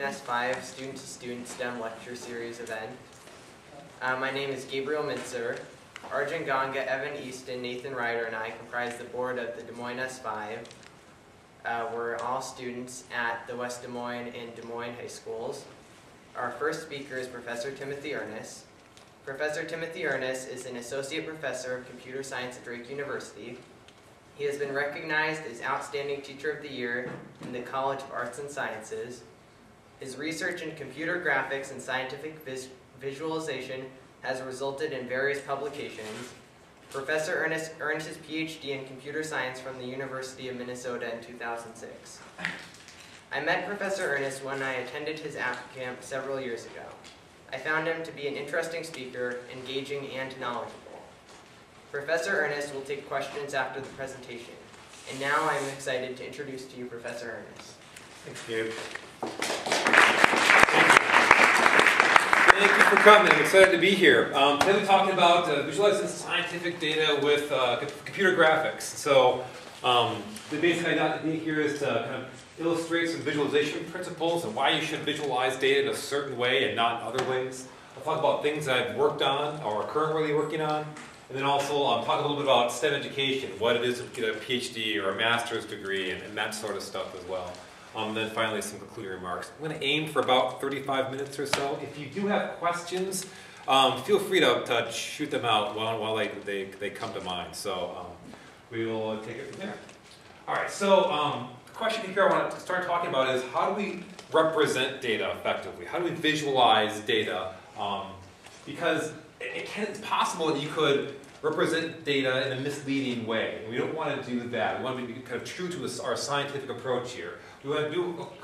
S5 Student to Student STEM Lecture Series event. Uh, my name is Gabriel Mitzer. Arjun Ganga, Evan Easton, Nathan Ryder, and I comprise the board of the Des Moines S5. Uh, we're all students at the West Des Moines and Des Moines High Schools. Our first speaker is Professor Timothy Urness. Professor Timothy Urness is an associate professor of computer science at Drake University. He has been recognized as Outstanding Teacher of the Year in the College of Arts and Sciences. His research in computer graphics and scientific vis visualization has resulted in various publications. Professor Urness earned his PhD in computer science from the University of Minnesota in 2006. I met Professor Urness when I attended his app camp several years ago. I found him to be an interesting speaker, engaging and knowledgeable. Professor Urness will take questions after the presentation. And now I'm excited to introduce to you Professor Urness. Thank Gabe. Thank you for coming. I'm excited to be here. Um, today we're talking about uh, visualizing scientific data with uh, computer graphics. So um, the basic idea here is to kind of illustrate some visualization principles and why you should visualize data in a certain way and not in other ways. I'll talk about things I've worked on or are currently working on. And then also um, talk a little bit about STEM education, what it is to get a PhD or a master's degree and, and that sort of stuff as well. Um, then finally, some concluding remarks. I'm going to aim for about 35 minutes or so. If you do have questions, um, feel free to, to, shoot them out while, while they, they, they come to mind. So um, we will take it from there. All right, so um, the question here I want to start talking about is how do we represent data effectively? How do we visualize data? Um, because it, can, it's possible that you could represent data in a misleading way. And we don't want to do that. We want to be kind of true to our scientific approach here. We want to do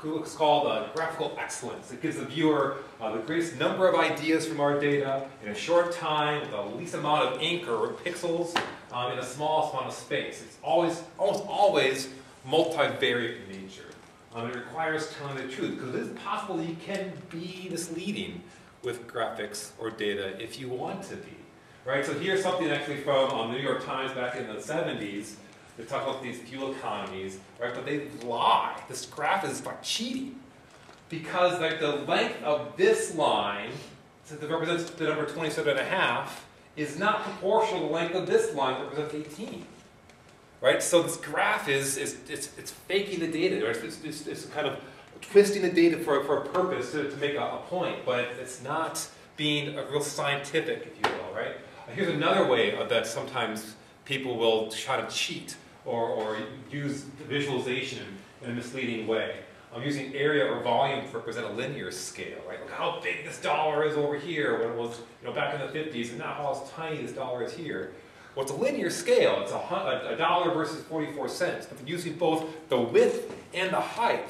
what's called uh, graphical excellence. It gives the viewer uh, the greatest number of ideas from our data in a short time with the least amount of ink or pixels um, in a small amount of space. It's always, almost always multivariate in nature. Um, it requires telling the truth because it is possible you can be misleading with graphics or data if you want to be. Right? So here's something actually from um, the New York Times back in the 70s they talk about these fuel economies, right? But they lie. This graph is like cheating. Because like the length of this line, that represents the number 27 and a half, is not proportional to the length of this line that represents 18. Right? So this graph is, is it's, it's faking the data. Right? It's, it's, it's kind of twisting the data for, for a purpose to, to make a, a point, but it's not being a real scientific, if you will, right? Here's another way that sometimes people will try to cheat or, or use the visualization in a misleading way. I'm using area or volume to represent a linear scale, right? Look how big this dollar is over here when it was, you know, back in the 50s, and now how tiny this dollar is here. Well, it's a linear scale. It's a, a dollar versus 44 cents. But using both the width and the height,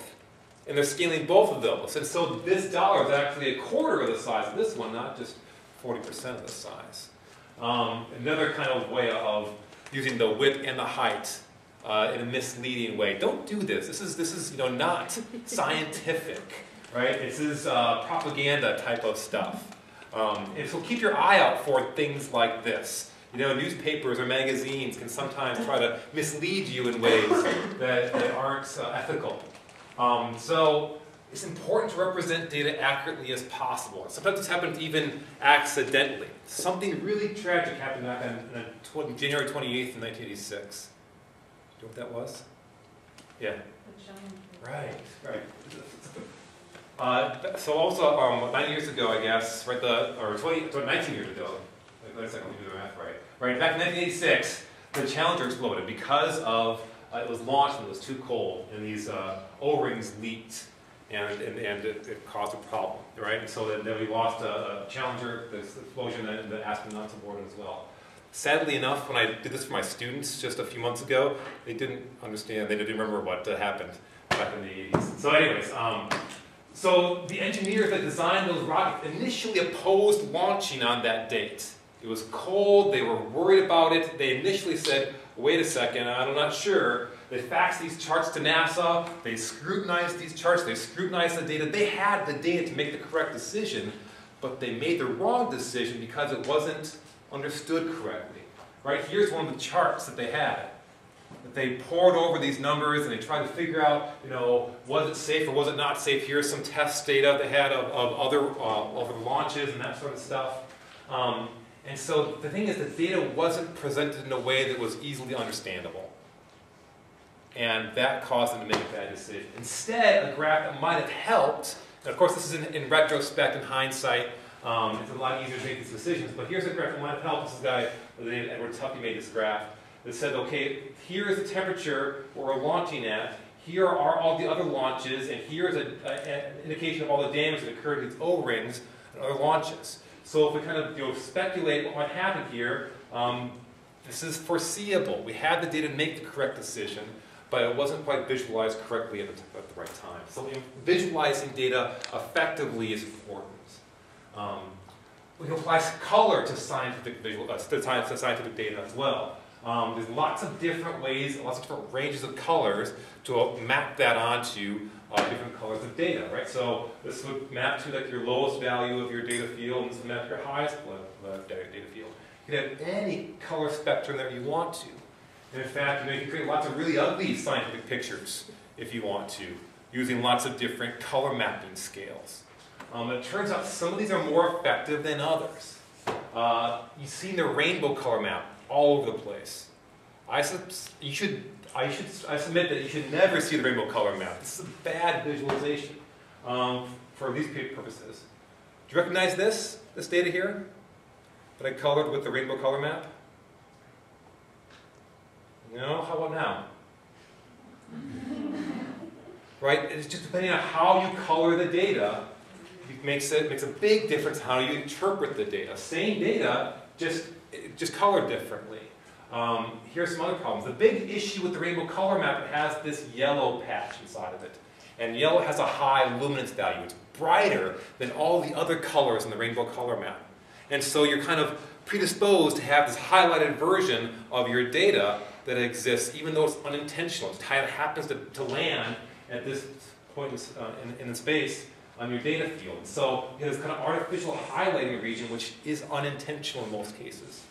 and they're scaling both of those. And so this dollar is actually a quarter of the size of this one, not just 40% of the size. Um, another kind of way of using the width and the height uh, in a misleading way. Don't do this. This is, this is you know, not scientific, right? This is uh, propaganda type of stuff. Um, and so keep your eye out for things like this. You know, newspapers or magazines can sometimes try to mislead you in ways that, that aren't uh, ethical. Um, so it's important to represent data accurately as possible. Sometimes this happens even accidentally. Something really tragic happened back on, on January 28th, 1986. Do you know what that was? Yeah. Right, right. Uh, so also, um, nine years ago, I guess, right, the, or 20, 19 years ago, wait a second, let me do the math right. Right, back in 1986, the Challenger exploded because of, uh, it was launched and it was too cold, and these uh, O-rings leaked and, and, and it, it, caused a problem, right? And so then, then we lost a, a Challenger, this explosion, and the astronauts aboard as well. Sadly enough, when I did this for my students just a few months ago, they didn't understand, they didn't remember what happened back in the 80s. So anyways, um, so the engineers that designed those rockets initially opposed launching on that date. It was cold, they were worried about it. They initially said, wait a second, I'm not sure. They faxed these charts to NASA, they scrutinized these charts, they scrutinized the data. They had the data to make the correct decision, but they made the wrong decision because it wasn't understood correctly. Right, here's one of the charts that they had. That they poured over these numbers and they tried to figure out, you know, was it safe or was it not safe? Here's some test data they had of, of other, uh, other launches and that sort of stuff. Um, and so the thing is, the data wasn't presented in a way that was easily understandable. And that caused them to make a bad decision. Instead, a graph that might have helped, and of course this is in, in retrospect and hindsight, um, it's a lot easier to make these decisions, but here's a graph that might have helped. This is a guy, Edward Tufte made this graph that said, okay, here is the temperature we're launching at, here are all the other launches, and here is an indication of all the damage that occurred to these O-rings and other launches. So if we kind of you know, speculate what happened here, um, this is foreseeable. We had the data to make the correct decision, but it wasn't quite visualized correctly at the, at the right time. So visualizing data effectively is important. Um, we can apply color to scientific, visual, uh, to scientific data as well. Um, there's lots of different ways, lots of different ranges of colors to map that onto uh, different colors of data, right? So this would map to like your lowest value of your data field, and this would map your highest level of data field. You can have any color spectrum that you want to. And in fact, you, know, you can create lots of really ugly scientific pictures if you want to, using lots of different color mapping scales. Um, it turns out some of these are more effective than others. Uh, you've seen the rainbow color map all over the place. I, you should, I, should, I submit that you should never see the rainbow color map. This is a bad visualization um, for these purposes. Do you recognize this, this data here that I colored with the rainbow color map? No? How about now? right? It's just depending on how you color the data, it makes, it makes a big difference how you interpret the data. Same data, just just colored differently. Um, here's some other problems. The big issue with the rainbow color map, it has this yellow patch inside of it. And yellow has a high luminance value. It's brighter than all the other colors in the rainbow color map. And so you're kind of predisposed to have this highlighted version of your data that exists, even though it's unintentional. how It happens to, to land at this point in, uh, in, in space on your data field. So you have this kind of artificial highlighting region, which is unintentional in most cases.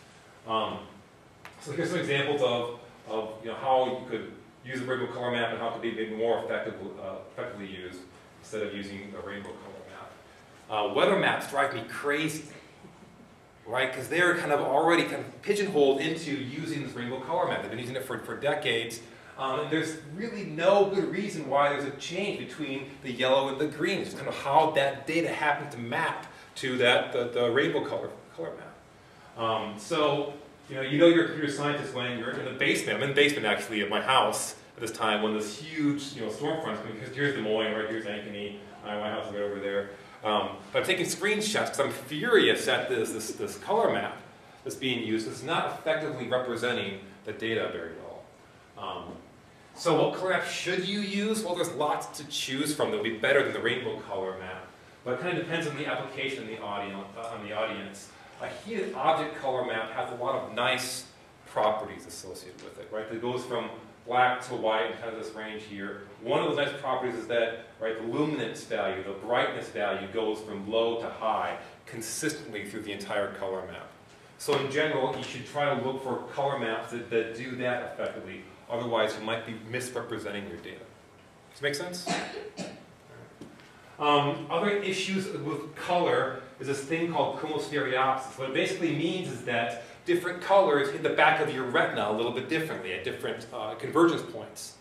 Um, so here's some examples of, of you know, how you could use a rainbow color map and how it could be maybe more effective, uh, effectively used instead of using a rainbow color map. Uh, weather maps drive me crazy, right? Because they're kind of already kind of pigeonholed into using this rainbow color map. They've been using it for, for decades. Um, and there's really no good reason why there's a change between the yellow and the green. It's kind of how that data happened to map to that the, the rainbow color, color map. Um, so, you know, you know you're a computer scientist when you're in the basement. I'm in the basement actually of my house at this time when this huge, you know, storm front's coming. Because here's Des Moines, right here's Ankeny. Uh, my house is right over there. Um, but I'm taking screenshots because I'm furious at this, this, this color map that's being used. It's not effectively representing the data very well. Um, so what color map should you use? Well, there's lots to choose from that will be better than the rainbow color map. But it kind of depends on the application the audience, uh, on the audience. A heated object color map has a lot of nice properties associated with it, right? It goes from black to white kind of this range here. One of those nice properties is that, right, the luminance value, the brightness value goes from low to high consistently through the entire color map. So in general, you should try to look for color maps that, that do that effectively. Otherwise, you might be misrepresenting your data. Does that make sense? Um, other issues with color is this thing called chromostereopsis. What it basically means is that different colors hit the back of your retina a little bit differently at different uh, convergence points.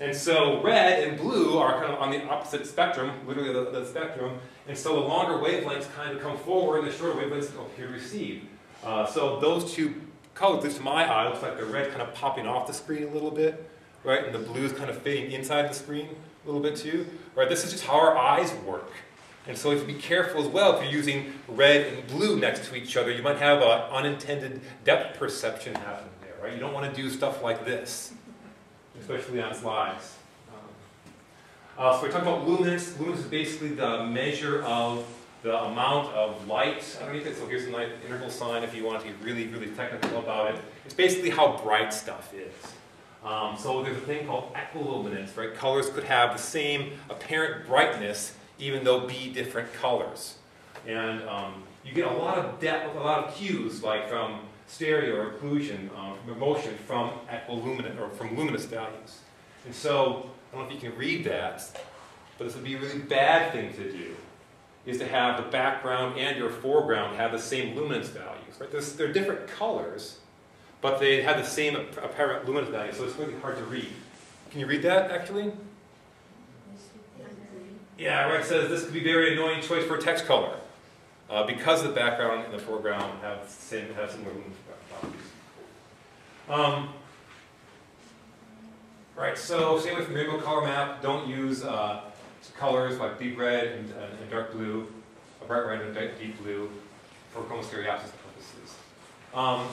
And so red and blue are kind of on the opposite spectrum, literally the, the spectrum, and so the longer wavelengths kind of come forward and the shorter wavelengths appear to recede. Uh, so those two colors, at least to my eye, looks like the red kind of popping off the screen a little bit, right? And the blue is kind of fading inside the screen a little bit too, right? This is just how our eyes work. And so you have to be careful as well if you're using red and blue next to each other. You might have an unintended depth perception happening there, right? You don't want to do stuff like this, especially on slides. Um, uh, so we talked about luminance. Luminance is basically the measure of the amount of light underneath it. So here's a nice integral sign if you want to be really, really technical about it. It's basically how bright stuff is. Um, so there's a thing called equiluminance, right? Colors could have the same apparent brightness even though be different colors. And um, you get a lot of depth, a lot of cues, like from stereo or occlusion um, from motion from luminous or from luminous values. And so I don't know if you can read that, but this would be a really bad thing to do, is to have the background and your foreground have the same luminance values. Right? There's, they're different colors, but they have the same apparent luminance value, so it's really hard to read. Can you read that, actually? Yeah, it says this could be a very annoying choice for text color. Uh, because the background and the foreground have same have similar properties. Um, right, so same with rainbow color map. Don't use uh, colors like deep red and, uh, and, dark blue, bright red and deep blue for chromostereopsis purposes. Um,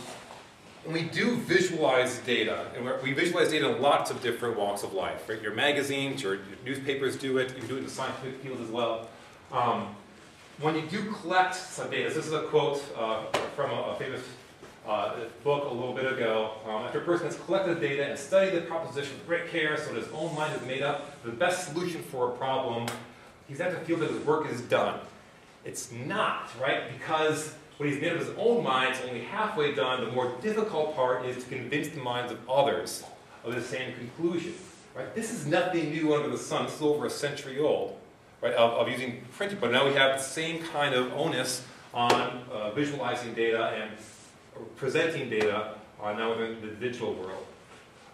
and we do visualize data, and we visualize data in lots of different walks of life. Right? Your magazines, your, your newspapers do it. You can do it in the scientific field as well. Um, when you do collect some data, this is a quote uh, from a, a famous uh, book a little bit ago. Um, after a person has collected data and studied the proposition with great care so that his own mind is made up the best solution for a problem, he's had to feel that his work is done. It's not, right? Because when he's made up his own mind, it's only halfway done. The more difficult part is to convince the minds of others of the same conclusion. Right? This is nothing new under the sun. This is over a century old right, of, of using printing. But now we have the same kind of onus on uh, visualizing data and presenting data uh, now within the digital world.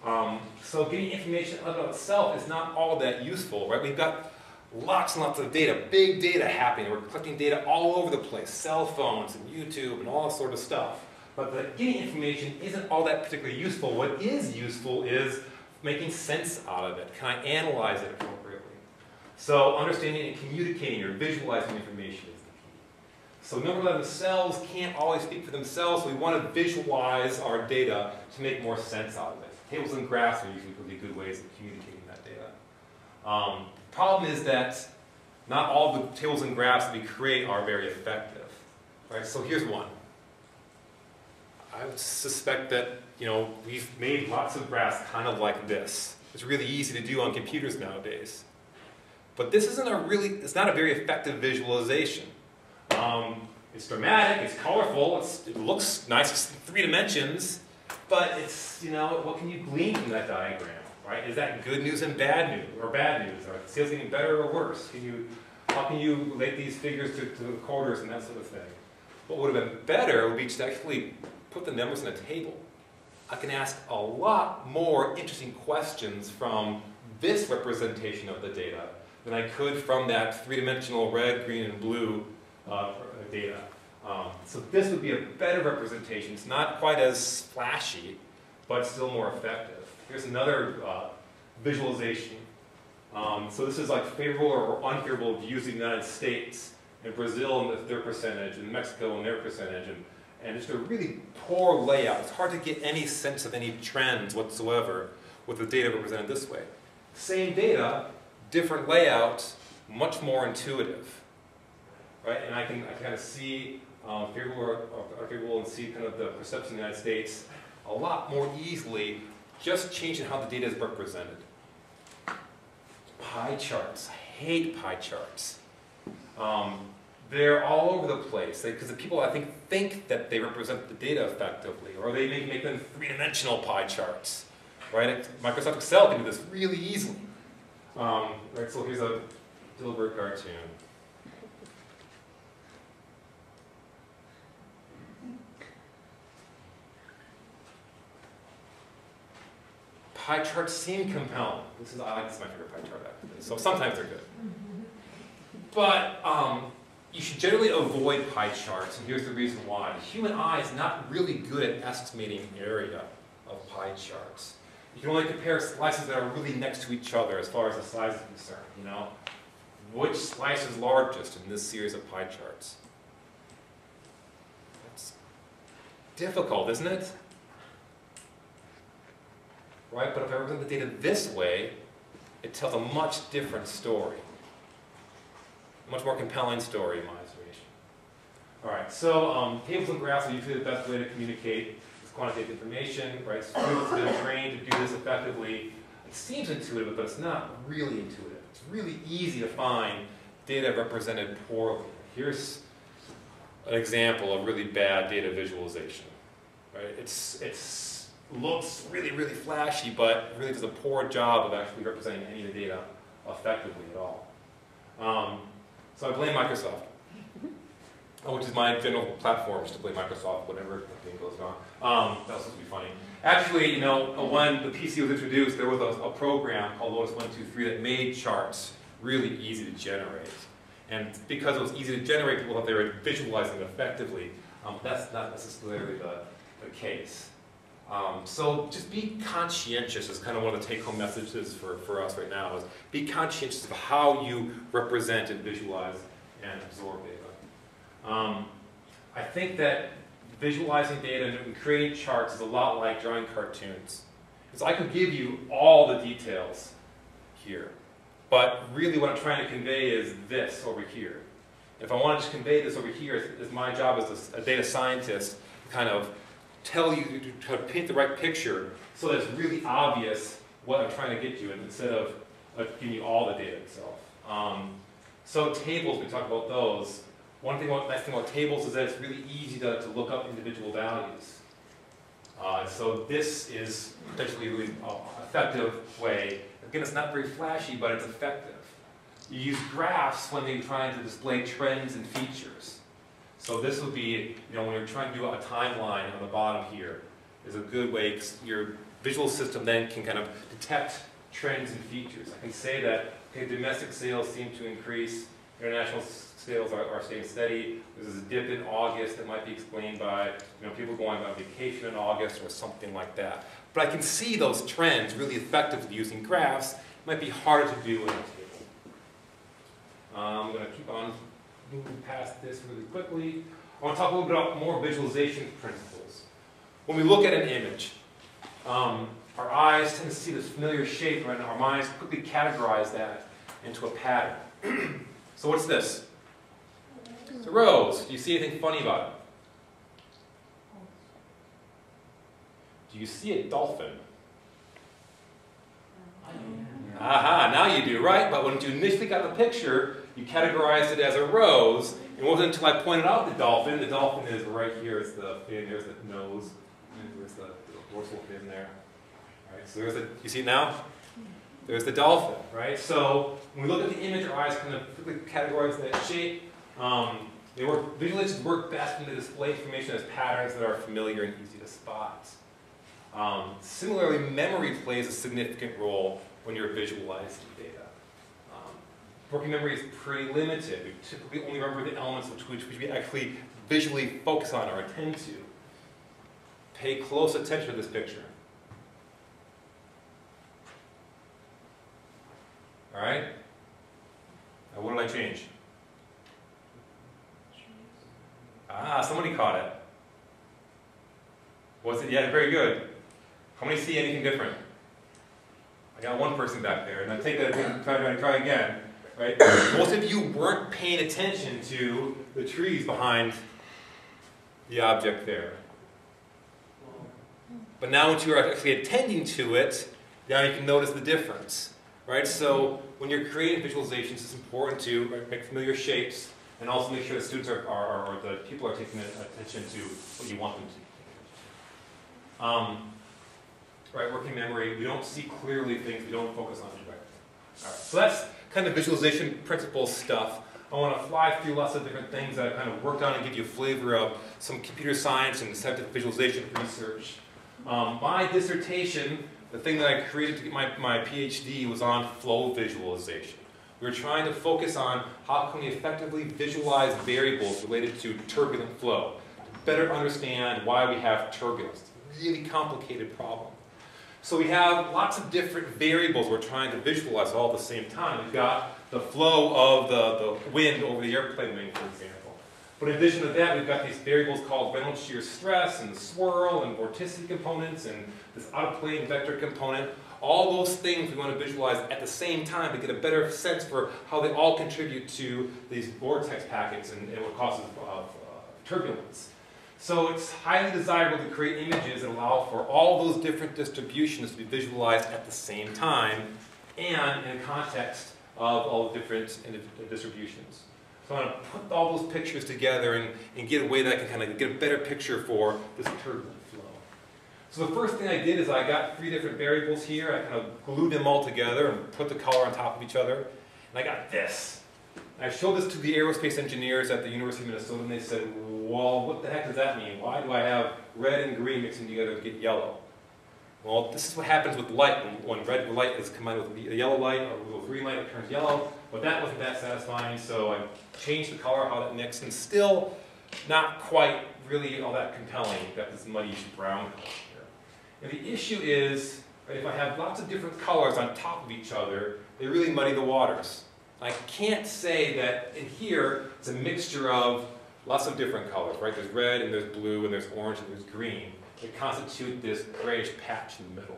Um, so getting information out of itself is not all that useful, right? We've got lots and lots of data, big data happening. We're collecting data all over the place, cell phones and YouTube and all sort of stuff. But the getting information isn't all that particularly useful. What is useful is making sense out of it. Can I analyze it appropriately? So understanding and communicating or visualizing information is the key. So number 11, cells can't always speak for themselves, so we want to visualize our data to make more sense out of it. Tables and graphs are usually really good ways of communicating that data. Um, problem is that not all the tables and graphs that we create are very effective. Right? So here's one. I suspect that you know we've made lots of graphs kind of like this. It's really easy to do on computers nowadays. But this isn't a really, it's not a very effective visualization. Um, it's dramatic, it's colorful, it's, it looks nice, it's three dimensions, but it's, you know, what can you glean from that diagram, right? Is that good news and bad news, or bad news? Are sales getting better or worse? Can you, how can you relate these figures to, to quarters and that sort of thing? What would have been better would be to actually put the numbers in a table. I can ask a lot more interesting questions from this representation of the data than I could from that three-dimensional red, green, and blue uh, data. Um, so this would be a better representation. It's not quite as flashy, but still more effective. Here's another uh, visualization. Um, so this is like favorable or unfavorable views of the United States, and Brazil and their percentage, and Mexico and their percentage, and, and just a really poor layout. It's hard to get any sense of any trends whatsoever with the data represented this way. Same data, different layout, much more intuitive, right? And I can, I kind of see um, favorable or, unfavorable and see kind of the perception of the United States a lot more easily just changing how the data is represented. Pie charts. I hate pie charts. Um, they're all over the place because the people I think think that they represent the data effectively, or they make, make them three-dimensional pie charts. Right? Microsoft Excel can do this really easily. Um, right, so here's a Dilbert cartoon. Pie charts seem compelling. This is I like this is my favorite pie chart actually. So sometimes they're good. But um, you should generally avoid pie charts, and here's the reason why. The human eye is not really good at estimating area of pie charts. You can only compare slices that are really next to each other as far as the size is concerned, you know? Which slice is largest in this series of pie charts? That's difficult, isn't it? Right, but if I represent the data this way, it tells a much different story. A much more compelling story in my estimation. All right, so um, tables and graphs are usually the best way to communicate quantitative information, right? Students have been trained to do this effectively. It seems intuitive, but it's not really intuitive. It's really easy to find data represented poorly. Here's an example of really bad data visualization. right? It's, it's looks really, really flashy, but really does a poor job of actually representing any of the data effectively at all. Um, so I blame Microsoft, which is my general platform, is to blame Microsoft whenever thing goes wrong. Um, that was supposed to be funny. Actually, you know, when the PC was introduced, there was a, a program called Lotus 123 that made charts really easy to generate. And because it was easy to generate, people thought they were visualizing effectively. Um, that's not necessarily the, the case. Um, so just be conscientious is kind of one of the take-home messages for, for us right now is be conscientious of how you represent and visualize and absorb data. Um, I think that visualizing data and creating charts is a lot like drawing cartoons. Because I could give you all the details here. But really what I'm trying to convey is this over here. If I want to just convey this over here, it's my job as a, data scientist kind of tell you, to paint the right picture so that it's really obvious what I'm trying to get you instead of uh, giving you all the data itself. Um, so tables, we talked about those. One thing, about, nice thing about tables is that it's really easy to, to look up individual values. Uh, so this is potentially a really uh, effective way Again, it's not very flashy, but it's effective. You use graphs when you're trying to display trends and features. So this would be, you know, when you're trying to do a timeline on the bottom here, is a good way, your visual system then can kind of detect trends and features. I can say that, okay, domestic sales seem to increase, international sales are, are staying steady. There's a dip in August that might be explained by, you know, people going on vacation in August or something like that. But I can see those trends really effectively using graphs. It might be harder to do in a table. Um, I'm going to keep on moving past this really quickly. I want to talk a little bit about more visualization principles. When we look at an image, um, our eyes tend to see this familiar shape, and our minds quickly categorize that into a pattern. so what's this? It's a rose. Do you see anything funny about it? Do you see a dolphin? Aha, now you do, right? But when you initially got the picture, you categorized it as a rose. It wasn't until I pointed out the dolphin. The dolphin is right here. It's the fin. There's the nose. There's the, the dorsal fin there. Right. So there's the. You see it now? There's the dolphin. Right. So when we look at the image, our eyes kind of quickly categorize that shape. Um, they work. Visualizations work best when they display information as patterns that are familiar and easy to spot. Um, similarly, memory plays a significant role when you're visualizing data. Working memory is pretty limited. We typically only remember the elements which, which we actually visually focus on or attend to. Pay close attention to this picture. All right? Now, what did I change? Ah, somebody caught it. Was it? Yeah, very good. How many see anything different? I got one person back there, and I take that and try, try, try again. Right? Most of you weren't paying attention to the trees behind the object there. But now once you're actually attending to it, now you can notice the difference. Right? So when you're creating visualizations, it's important to right, make familiar shapes and also make sure the students are, are, or the people are taking attention to what you want them to. Um, right, working memory, we don't see clearly things, we don't focus on it All right, so that's kind of visualization principle stuff. I want to fly through lots of different things that I kind of worked on and give you a flavor of some computer science and scientific visualization research. Um, my dissertation, the thing that I created to get my, my PhD was on flow visualization. We were trying to focus on how can we effectively visualize variables related to turbulent flow, to better understand why we have turbulence. Really complicated problem. So we have lots of different variables we're trying to visualize all at the same time. We've got the flow of the, the wind over the airplane wing, for example. But in addition to that, we've got these variables called Reynolds shear stress and swirl and vorticity components and this out-of-plane vector component. All those things we want to visualize at the same time to get a better sense for how they all contribute to these vortex packets and, and what causes uh, uh, turbulence. So it's highly desirable to create images that allow for all those different distributions to be visualized at the same time and in the context of all the different distributions. So I'm going to put all those pictures together and, and get a way that I can kind of get a better picture for this turbulent flow. So the first thing I did is I got three different variables here. I kind of glued them all together and put the color on top of each other. And I got this. I showed this to the aerospace engineers at the University of Minnesota, and they said, well, what the heck does that mean? Why do I have red and green mixing together to get yellow? Well, this is what happens with light. When, red light is combined with a yellow light or with green light, it turns yellow. But that wasn't that satisfying, so I changed the color, how that mixed, and still not quite really all that compelling. Got this muddy brown color here. And the issue is, if I have lots of different colors on top of each other, they really muddy the waters. I can't say that in here it's a mixture of lots of different colors, right? There's red and there's blue and there's orange and there's green that constitute this grayish patch in the middle.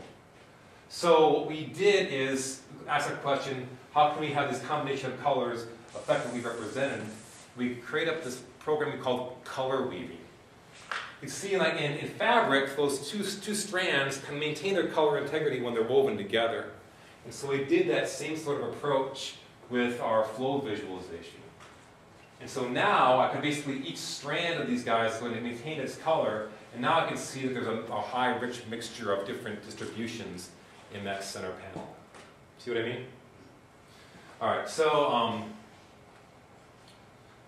So what we did is ask the question, how can we have this combination of colors effectively represented? We create up this program we call color weaving. You see like in, in fabric, those two, two strands can maintain their color integrity when they're woven together. And so we did that same sort of approach with our flow visualization. And so now I can basically, each strand of these guys is going to maintain its color, and now I can see that there's a, a high, rich mixture of different distributions in that center panel. See what I mean? All right, so um,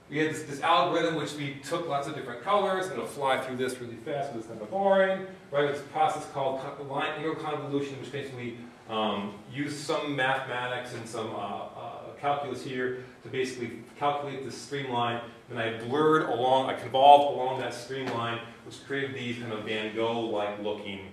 we had this, this, algorithm which we took lots of different colors, and it'll fly through this really fast, but it's kind of boring, right? It's a process called line integral convolution, which basically um, use some mathematics and some uh, calculus here to basically calculate this streamline. Then I blurred along, I convolved along that streamline, which created these kind of Van Gogh-like looking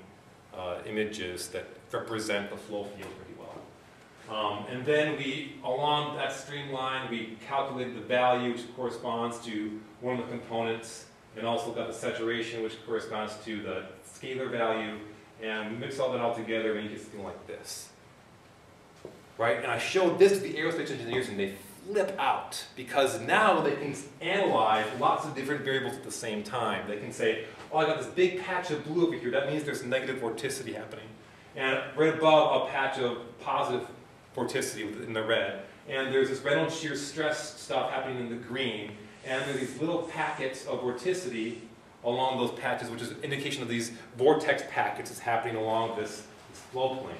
uh, images that represent the flow field pretty well. Um, and then we, along that streamline, we calculated the value which corresponds to one of the components, and also got the saturation which corresponds to the scalar value, and we mix all that all together and you get something like this right? And I showed this to the aerospace engineers and they flip out because now they can analyze lots of different variables at the same time. They can say, oh, I got this big patch of blue over here. That means there's negative vorticity happening. And right above, a patch of positive vorticity in the red. And there's this Reynolds shear stress stuff happening in the green. And there's these little packets of vorticity along those patches, which is an indication of these vortex packets that's happening along this, this flow plane.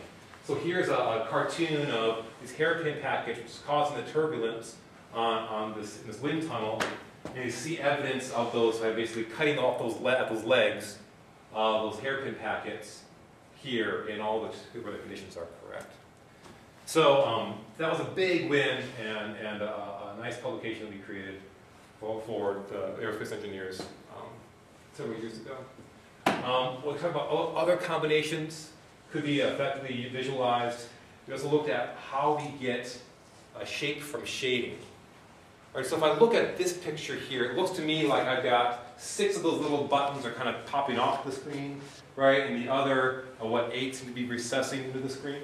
So here's a, a, cartoon of this hairpin package, which is causing the turbulence on, on this, this wind tunnel. And you see evidence of those, by basically cutting off those, le those legs, uh, those hairpin packets here in all the, where the conditions are correct. So um, that was a big win and, and a, a nice publication that we created for, for the aerospace engineers um, several years ago. Um, we'll talk about other combinations could be effectively visualized. We also looked at how we get a shape from shading. All right, so if I look at this picture here, it looks to me like I've got six of those little buttons are kind of popping off the screen, right? And the other, what, eight seem to be recessing into the screen.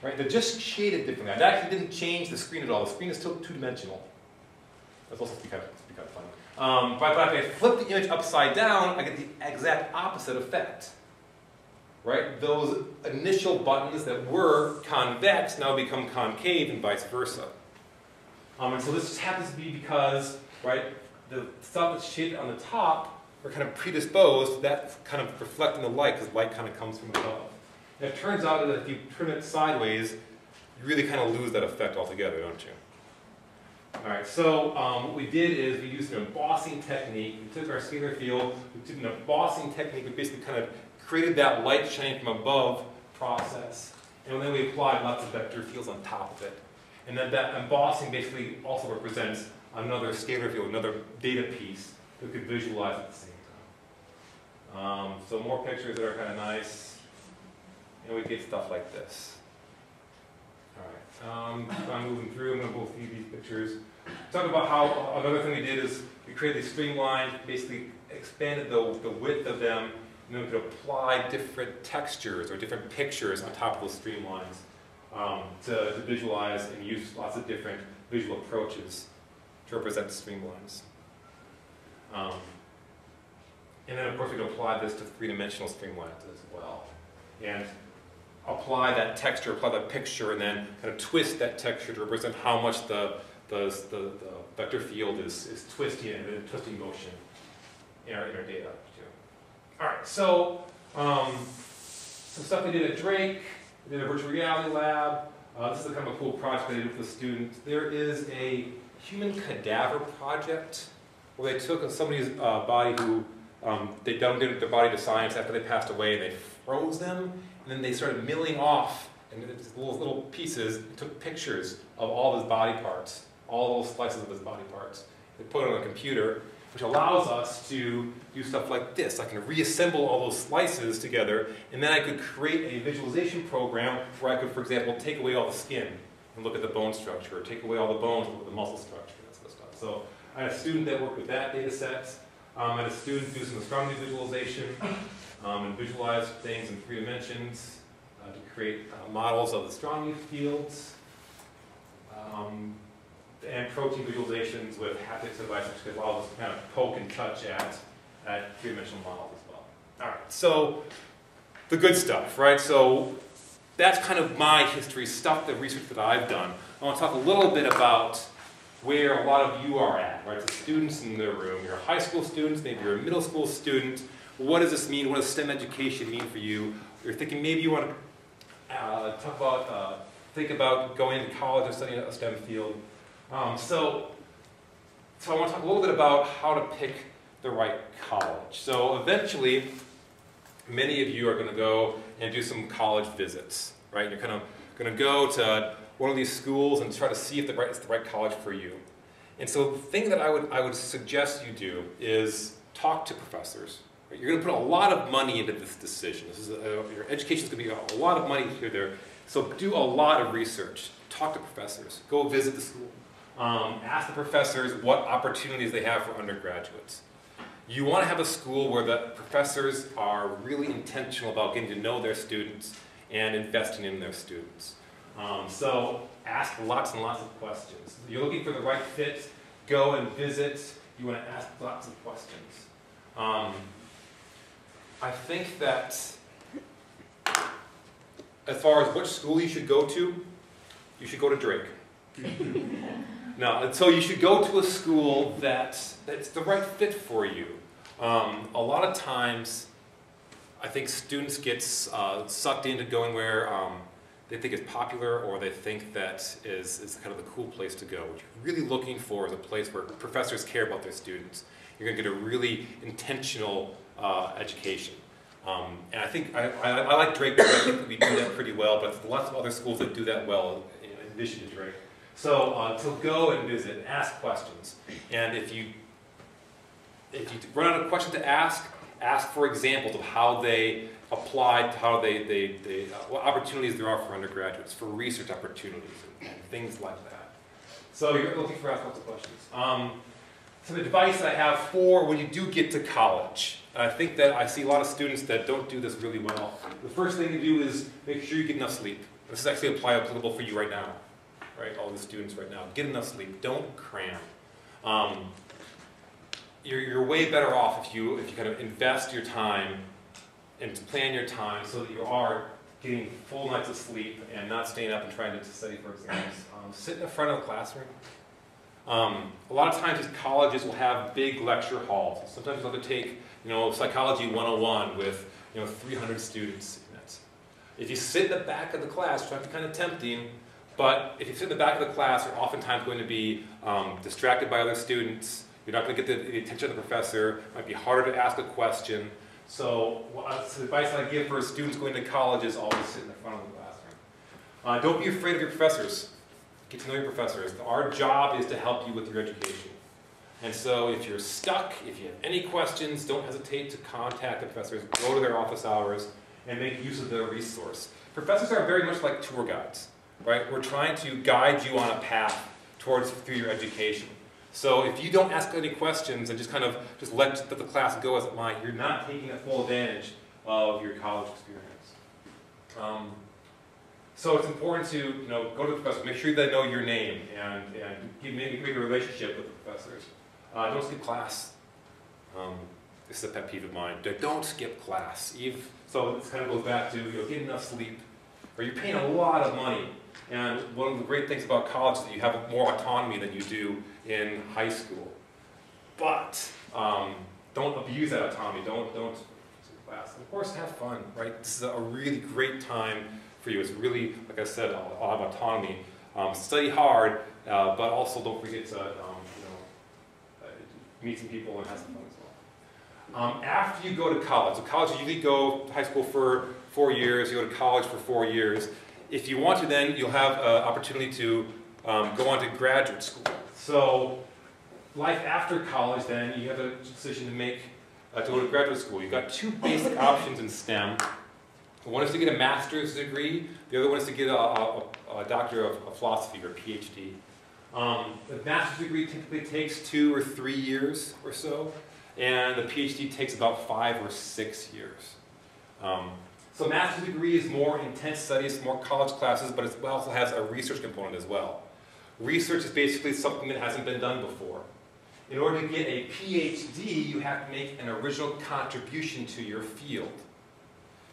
Right, they're just shaded differently. I actually didn't change the screen at all. The screen is still two-dimensional. That's also kind of, kind of funny. Um, but if I flip the image upside down, I get the exact opposite effect right? Those initial buttons that were convex now become concave and vice versa. Um, and so this just happens to be because, right, the stuff that's shaded on the top are kind of predisposed, that kind of reflecting the light because light kind of comes from above. And it turns out that if you turn it sideways, you really kind of lose that effect altogether, don't you? All right, so um, what we did is we used an embossing technique. We took our scalar field, we took an embossing technique, we basically kind of created that light shining from above process. And then we applied lots of vector fields on top of it. And then that embossing basically also represents another scalar field, another data piece that we could visualize at the same time. Um, so more pictures that are kind of nice. And we get stuff like this. All right. Um, so I'm moving through. I'm going to go through these pictures. Talk about how another thing we did is we created these streamlined, basically expanded the, the width of them and then we could apply different textures or different pictures on top of those streamlines um, to, to, visualize and use lots of different visual approaches to represent the streamlines. Um, and then, of course, we could apply this to three-dimensional streamlines as well. And apply that texture, apply that picture, and then kind of twist that texture to represent how much the, the, the, the vector field is, is twisting and twisting motion in our, in our data. All right, so Um, some stuff they did at Drake, they did a virtual reality lab. Uh, this is a kind of a cool project they did with the students. There is a human cadaver project where they took somebody's uh, body who um, they donated their body to science after they passed away and they froze them and then they started milling off and little, little pieces, took pictures of all of his body parts, all those slices of his body parts. They put it on a computer, which allows us to do stuff like this. I can reassemble all those slices together, and then I could create a visualization program where I could, for example, take away all the skin and look at the bone structure, or take away all the bones and look at the muscle structure, that sort of stuff. So I had a student that worked with that data set. Um, I had a student do some astronomy visualization um, and visualize things in three dimensions uh, to create uh, models of the astronomy fields, um, and protein visualizations with haptics devices allow us to kind of poke and touch at, at three-dimensional models as well. All right, so the good stuff, right? So that's kind of my history, stuff, the research that I've done. I want to talk a little bit about where a lot of you are at, right? The students in the room, you're high school students, maybe you're a middle school student. What does this mean? What does STEM education mean for you? You're thinking maybe you want to uh, talk about, uh, think about going to college or studying a STEM field. Um, so, so I want to talk a little bit about how to pick the right college. So eventually, many of you are going to go and do some college visits, right? You're kind of going to go to one of these schools and try to see if the right, it's the right college for you. And so the thing that I would, I would suggest you do is talk to professors, you're going to put a lot of money into this decision. This is a, your education is going to be a lot of money here there. So do a lot of research. Talk to professors. Go visit the school. Um, ask the professors what opportunities they have for undergraduates. You want to have a school where the professors are really intentional about getting to know their students and investing in their students. Um, so ask lots and lots of questions. If You're looking for the right fit, go and visit. You want to ask lots of questions. Um, I think that as far as which school you should go to, you should go to Drake. no, so you should go to a school that that's the right fit for you. Um, a lot of times, I think students get uh, sucked into going where um, they think is popular or they think that is, is kind of the cool place to go. What you're really looking for is a place where professors care about their students. You're going to get a really intentional uh, education. Um, and I think I, I, I, like Drake I think we do that pretty well, but lots of other schools that do that well in addition to Drake. So, uh, so go and visit, and ask questions, and if you if you run out of questions to ask, ask for examples of how they applied, how they, they, they uh, what opportunities there are for undergraduates, for research opportunities, and, and things like that. So you're looking for ask lots of questions. Um, so the advice I have for when you do get to college, I think that I see a lot of students that don't do this really well. The first thing to do is make sure you get enough sleep. This is actually applicable for you right now, right? All the students right now. Get enough sleep. Don't cram. Um, you're, you're way better off if you, if you kind of invest your time and plan your time so that you are getting full nights of sleep and not staying up and trying to study for exams. Um, sit in the front of the classroom. Um, a lot of times these colleges will have big lecture halls. Sometimes they'll take you know, Psychology 101 with you know, 300 students in it. If you sit in the back of the class, which might be kind of tempting, but if you sit in the back of the class, you're oftentimes going to be um, distracted by other students. You're not going to get the, the, attention of the professor. It might be harder to ask a question. So, the advice I give for students going to college is always sit in the front of the classroom. Uh, don't be afraid of your professors. Get to know your professors. Our job is to help you with your education. And so if you're stuck, if you have any questions, don't hesitate to contact the professors, go to their office hours, and make use of their resource. Professors are very much like tour guides, right? We're trying to guide you on a path towards through your education. So if you don't ask any questions and just kind of just let the class go as it might, you're not taking a full advantage of your college experience. Um, so it's important to you know go to the professor, make sure they know your name, and and give, make, make a relationship with the professors. Uh, don't skip class. Um, this is a pet peeve of mine. Don't skip class. Eve, so this kind of goes back to you know, get enough sleep. Or you're paying a lot of money. And one of the great things about college is that you have more autonomy than you do in high school. But um, don't abuse that autonomy. Don't don't class. And of course, have fun, right? This is a really great time for you. It's really, like I said, a lot of autonomy. Um, study hard, uh, but also don't forget to, um, you know, uh, meet some people and have some fun as well. Um, after you go to college, so college, you usually go to high school for four years, you go to college for four years. If you want to, then you'll have an opportunity to um, go on to graduate school. So, life after college, then you have a decision to make uh, to go to graduate school. You've got two basic options in STEM. One is to get a master's degree. The other one is to get a, a, a doctor of, of, philosophy or PhD. Um, the master's degree typically takes two or three years or so, and the PhD takes about five or six years. Um, so master's degree is more intense studies, more college classes, but it also has a research component as well. Research is basically something that hasn't been done before. In order to get a PhD, you have to make an original contribution to your field.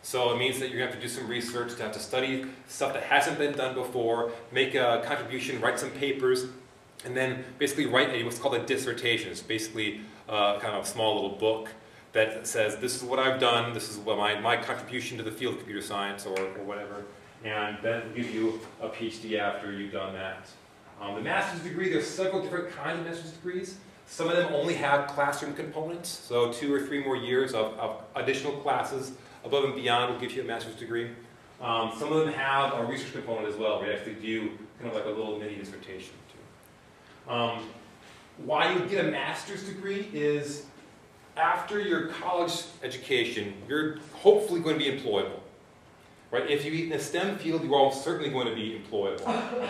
So it means that you have to do some research, to have to study stuff that hasn't been done before, make a contribution, write some papers, and then basically write a, what's called a dissertation. It's basically uh, kind of a small little book that says, this is what I've done, this is what my, my contribution to the field of computer science or, or whatever, and then give you a PhD after you've done that. Um, the master's degree, there's several different kinds of master's degrees. Some of them only have classroom components, so two or three more years of, of additional classes above and beyond will give you a master's degree. Um, some of them have a research component as well, where you actually do kind of like a little mini dissertation too. Um, why you get a master's degree is after your college education, you're hopefully going to be employable. Right? If you eat in a STEM field, you're almost certainly going to be employable.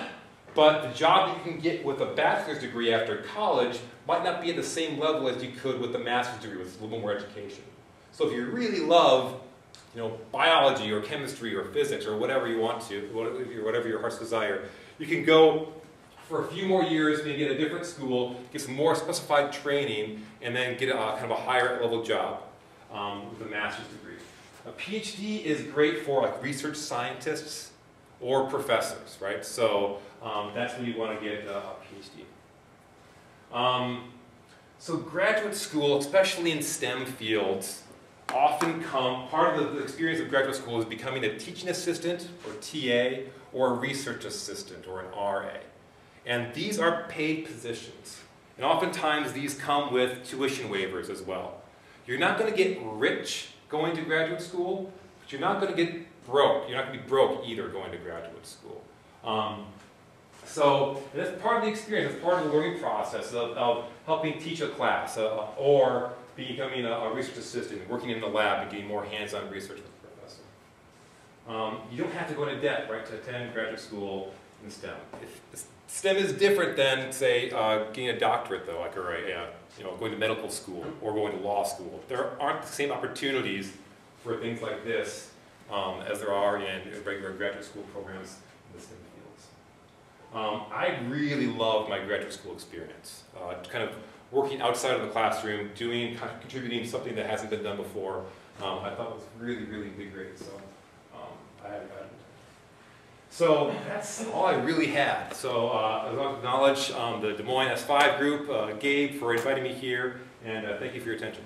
But the job that you can get with a bachelor's degree after college might not be at the same level as you could with a master's degree with a little more education. So if you really love you know, biology or chemistry or physics or whatever you want to, whatever your heart's desire, you can go for a few more years, maybe at a different school, get some more specified training, and then get a kind of a higher level job um, with a master's degree. A PhD is great for like research scientists or professors, right? So um, that's when you want to get a PhD. Um, so graduate school, especially in STEM fields, often come, part of the experience of graduate school is becoming a teaching assistant, or TA, or a research assistant, or an RA. And these are paid positions. And oftentimes these come with tuition waivers as well. You're not going to get rich going to graduate school, but you're not going to get broke. You're not going to be broke either going to graduate school. Um, so that's part of the experience. It's part of the learning process of, of helping teach a class uh, or becoming a, a, research assistant, working in the lab and getting more hands-on research with the professor. Um, you don't have to go into debt, right, to attend graduate school in STEM. If, STEM is different than, say, uh, getting a doctorate, though, like or a, uh, you know, going to medical school or going to law school. There aren't the same opportunities for things like this um, as there are in regular graduate school programs in the STEM fields. Um, I really loved my graduate school experience. Uh, kind of working outside of the classroom, doing, contributing something that hasn't been done before, um, I thought was really, really, really great. So um, I, I so that's all I really had. So uh, I want to acknowledge um, the Des Moines S5 group, uh, Gabe for inviting me here, and uh, thank you for your attention.